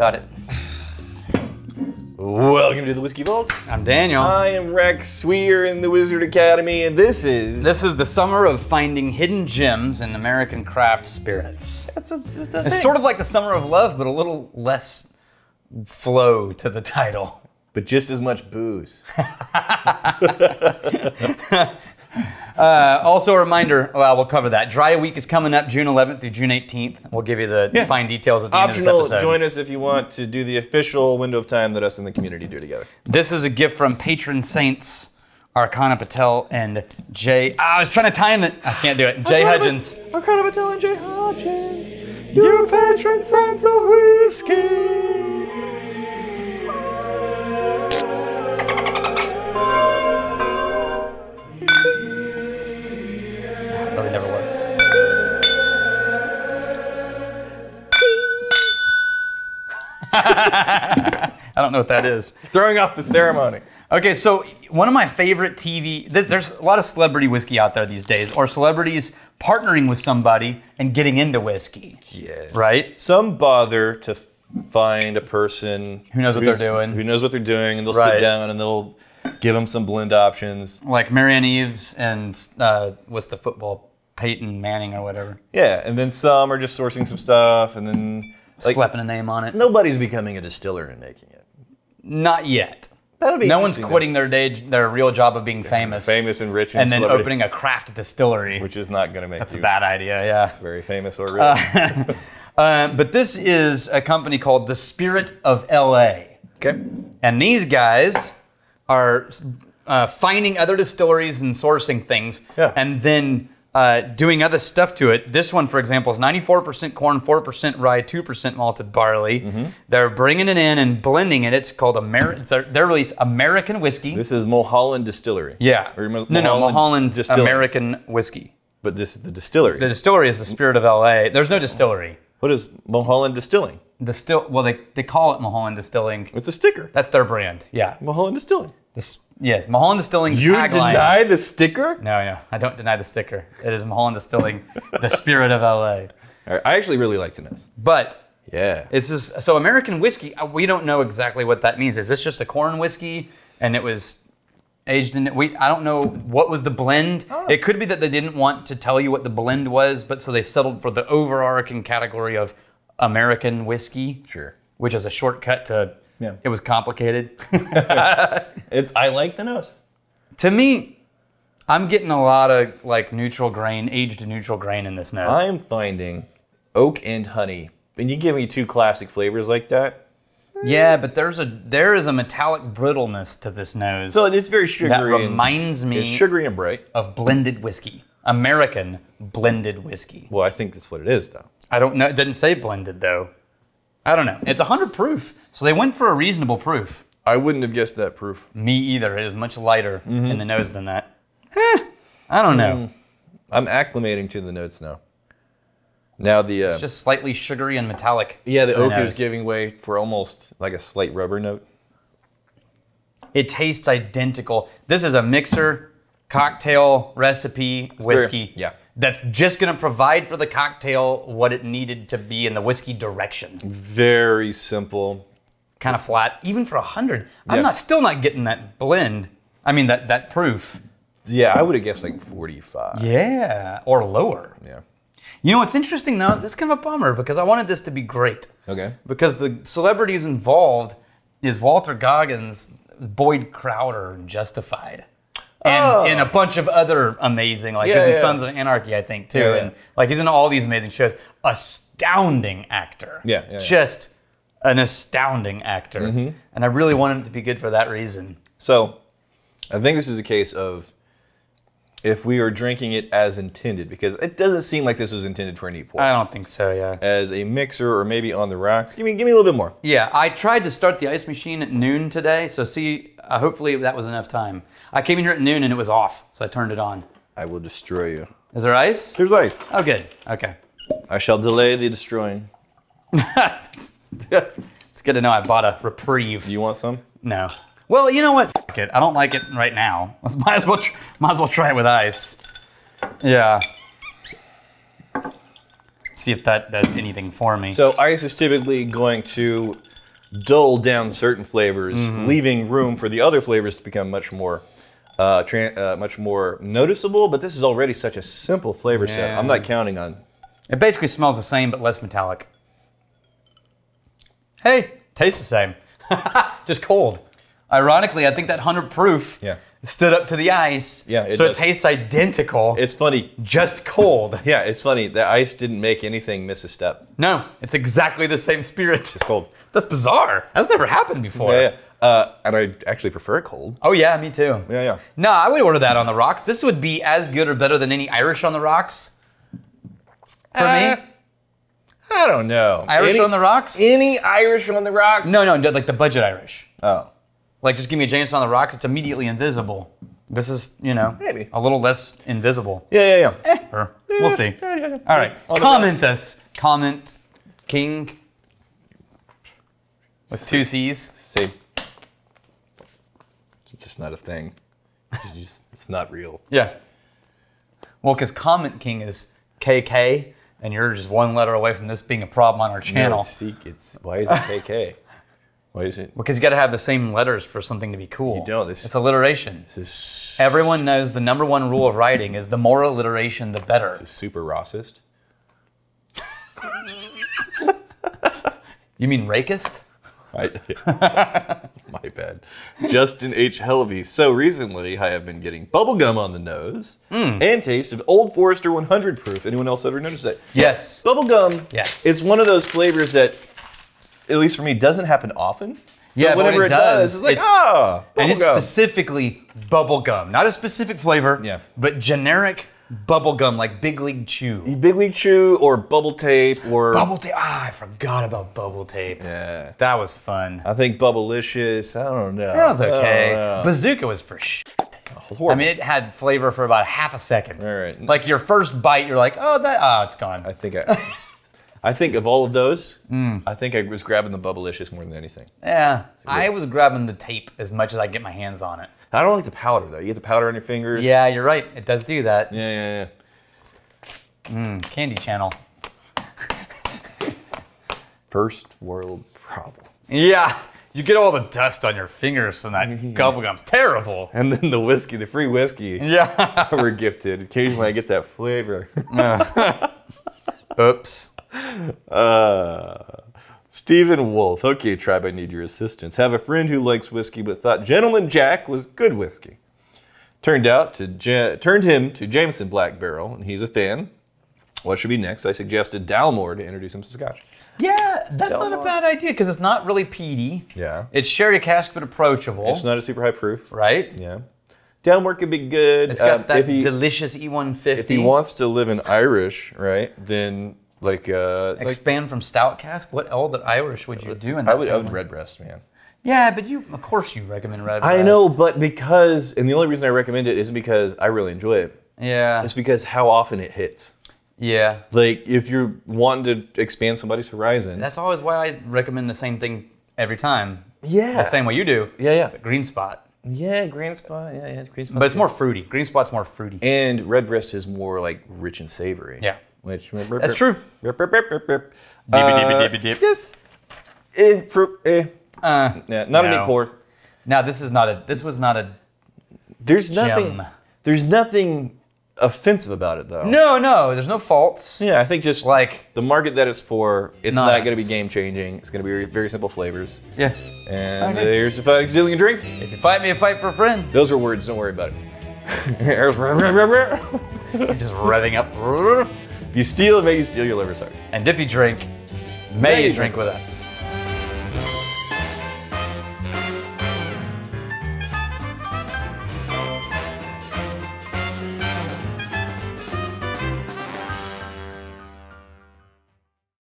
Got it. Welcome to the Whiskey Vault. I'm Daniel. I am Rex. We are in the Wizard Academy, and this is. this is the summer of finding hidden gems in American craft spirits. That's a, that's a It's sort of like the summer of love, but a little less flow to the title. but just as much booze. Uh, also, a reminder. Well, we'll cover that. Dry Week is coming up June 11th through June 18th. We'll give you the Yeah. fine details at the end of this episode. Join us if you want to do the official window of time that us and the community do together. This is a gift from patron saints Archana Patel and Jay. Ah, I was trying to time it. I can't do it. Jay Hudgins. Archana Patel and Jay Hudgins. You patron saints of whiskey. I don't know what that is. Throwing off the ceremony. Okay, so one of my favorite TV, th- there's a lot of celebrity whiskey out there these days, or celebrities partnering with somebody and getting into whiskey, Yes. right? Some bother to find a person Who knows what they're doing. Who knows what they're doing, and they'll Right. sit down and they'll give them some blend options. Like Marianne Eaves and uh, what's the football, Peyton Manning or whatever, Yeah, and then some are just sourcing some stuff, and then like slapping a name on it. nobody's becoming a distiller and making it. Not yet. That'll be No one's interesting, quitting their day, their real job of being famous, famous and rich and, and then celebrity, opening a craft distillery. which is not going to make That's a bad idea, yeah. very famous or rich. Uh, but this is a company called The Spirit of LA. okay. And these guys are uh, finding other distilleries and sourcing things, Yeah. and then uh, doing other stuff to it. This one, for example, is 94% corn, 4% rye, 2% malted barley. Mm-hmm. They're bringing it in and blending it. It's called American. Their release American whiskey. This is Mulholland Distillery. yeah. Or no, no, Mulholland Distillery. American whiskey. But this is the distillery. The distillery is the Spirit of LA. There's no distillery. what is Mulholland Distilling? Distill. Well, they, they call it Mulholland Distilling. It's a sticker. That's their brand. Yeah. Mulholland Distilling. This, yes, Mulholland Distilling. You tagline. deny the sticker? No, no, I don't deny the sticker. It is Mulholland Distilling, the spirit of LA. All right, I actually really like the nose. But Yeah. it's just so American whiskey. uh, We don't know exactly what that means. Is this just a corn whiskey and it was aged in? We I don't know what was the blend. It could be that they didn't want to tell you what the blend was, but so they settled for the overarching category of American whiskey, sure. which is a shortcut to. Yeah. It was complicated. It's I like the nose. to me, I'm getting a lot of like neutral grain, aged neutral grain in this nose. I am finding oak and honey. And you give me two classic flavors like that. Yeah, but there's a there is a metallic brittleness to this nose So it's very sugary. that and- reminds it's me sugary and bright. of blended whiskey, American blended whiskey. Well, I think that's what it is, though. I don't know. It didn't say blended though. I don't know. It's 100 proof, so they went for a reasonable proof. I wouldn't have guessed that proof. Me either. It is much lighter Mm-hmm. in the nose than that. Eh, I don't know. Mm. I'm acclimating to the notes now. Now the uh, It's just slightly sugary and metallic. yeah, the oak is giving way for almost like a slight rubber note. It tastes identical. This is a mixer cocktail recipe whiskey. yeah. That's just going to provide for the cocktail what it needed to be in the whiskey direction. Very simple. Kind of flat, even for a hundred. I'm not still not getting that blend. I mean that that proof. Yeah, I would have guessed like 45. Yeah, or lower. Yeah. You know what's interesting though? This is kind of a bummer because I wanted this to be great. Okay. Because the celebrities involved is Walton Goggins, Boyd Crowder, and Justified. And, Oh. and a bunch of other amazing, like Yeah, he's in yeah. Sons of Anarchy, I think, too. Yeah. And like he's in all these amazing shows. Astounding actor. Yeah. Just an astounding actor. Mm-hmm. And I really wanted it to be good for that reason. So, I think this is a case of if we are drinking it as intended, because it doesn't seem like this was intended for any pour. I don't think so, yeah. As a mixer or maybe on the rocks. Give me, give me a little bit more. Yeah, I tried to start the ice machine at noon today, so see, uh, hopefully that was enough time. I came in here at noon and it was off, so I turned it on. I will destroy you. Is there ice? There's ice. Oh, good. Okay. I shall delay the destroying. it's good to know I bought a reprieve. Do you want some? No. Well, you know what? It. I don't like it right now. Let's might as well might as well try it with ice. Yeah. See if that does anything for me. So ice is typically going to dull down certain flavors, Mm-hmm. leaving room for the other flavors to become much more. Uh, uh, much more noticeable, but this is already such a simple flavor set. I'm not counting on. It basically smells the same but less metallic. Hey, tastes the same. Just cold. Ironically, I think that 100 proof Yeah. stood up to the ice. Yeah, it so does. it tastes identical. It's funny. just cold. Yeah, it's funny. The ice didn't make anything miss a step. No, it's exactly the same spirit. It's cold. That's bizarre. That's never happened before. Yeah, yeah. Uh, and I actually prefer it cold. Oh yeah, me too. Yeah, yeah. No, I would order that on the rocks. This would be as good or better than any Irish on the rocks. For Uh, me, I don't know. Irish Any- on the rocks. Any Irish on the rocks? no, no, no, like the budget Irish. Oh. Like just give me a Jameson on the rocks. It's immediately invisible. This is, you know, Maybe. a little less invisible. Yeah, yeah, yeah. Eh. Or we'll see. Yeah, yeah, yeah. All right, the comment us. Comment King with two C's. Say, it's just not a thing. It's just, it's not real. Yeah. Well, because Comment King is KK, and you're just one letter away from this being a problem on our No, channel. it's Seek. It's why is it KK? Why is it? Because you got to have the same letters for something to be cool. You don't. This- it's alliteration. This is Everyone knows the number one rule of writing is the more alliteration, the better. super racist. You mean rakist? I, my bad. Justin H. Helvey. So recently, I have been getting bubblegum on the nose Hmm. and taste of Old Forester 100 proof. Anyone else ever noticed that? Yes. Bubblegum Yes. is one of those flavors that, at least for me, doesn't happen often. Yeah, but but whenever when it it does, does, it's like, it's- ah, And it's bubblegum. specifically bubble gum, not a specific flavor. Yeah. But generic bubble gum, like Big League Chew. Big League Chew or bubble tape or. Bubble tape. Ah, I forgot about bubble tape. Yeah. That was fun. I think Bubblicious. I don't know. That was okay. Bazooka was for sh. Horrible. I mean, it had flavor for about half a second. All right. Like your first bite, you're like, oh, that, oh, it's gone. I think I. I think of all of those, Mm. I think I was grabbing the Bubblicious more than anything. yeah, I was grabbing the tape as much as I get my hands on it. I don't like the powder though. You get the powder on your fingers. Yeah, you're right. It does do that. Yeah, yeah, yeah. Candy Channel. First world problems. Yeah, you get all the dust on your fingers from that bubblegum's terrible. And then the whiskey, the free whiskey Yeah. we're gifted. Occasionally I get that flavor. Oops. Uh, Stephen Wolf. Okay, tribe, I need your assistance. Have a friend who likes whiskey but thought Gentleman Jack was good whiskey. Turned out to Ja- turned him to Jameson Black Barrel, and he's a fan. What should be next? I suggested Dalmore to introduce him to Scotch. Yeah, that's not a bad idea because it's not really peaty. Yeah. It's sherry cask but approachable. It's not a super high proof. right? Yeah. Dalmore could be good. It's got Um, that he, delicious E E150. if he wants to live in Irish, right? Then like uh, like expand from stout cask, what other Irish would you do in that I would, I would family? redbreast, man. Yeah, but you, of course, you recommend red. I know, but because, and the only reason I recommend it isn't because I really enjoy it. Yeah, It's because how often it hits. yeah. Like if you're wanting to expand somebody's horizon. That's always why I recommend the same thing every time. yeah. The same way you do. Yeah, yeah. Green spot, Yeah, green spot. Yeah, yeah, green spot. but it's more fruity. Green spot's more fruity. And Redbreast is more like rich and savory. Yeah. Which That's true. Uh, dip. This, eh, fruit, eh. Uh, Yeah, not a No. neat pour. now this is not a. This was not a. There's nothing. There's nothing offensive about it though. No, no. There's no faults. Yeah, I think just Like the market that it's for, it's not going to be game changing. It's going to be very, very simple flavors. yeah. And Okay. here's the fight, stealing a drink. If you fight me, a fight for a friend. Those are words. Don't worry about it. Just revving up. If you steal, may you steal your liver. Sorry. And if you drink, may you drink with us.